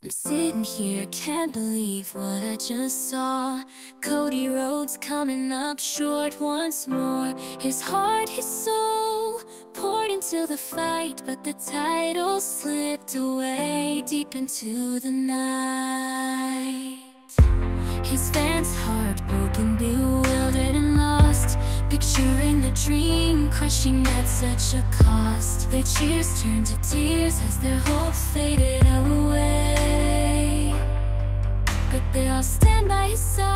I'm sitting here, can't believe what I just saw. Cody Rhodes coming up short once more. His heart, his soul, poured into the fight But the title slipped away deep into the night. His fans heartbroken, bewildered and lost. Picturing the dream crushing at such a cost. Their cheers turned to tears as their hope faded away So.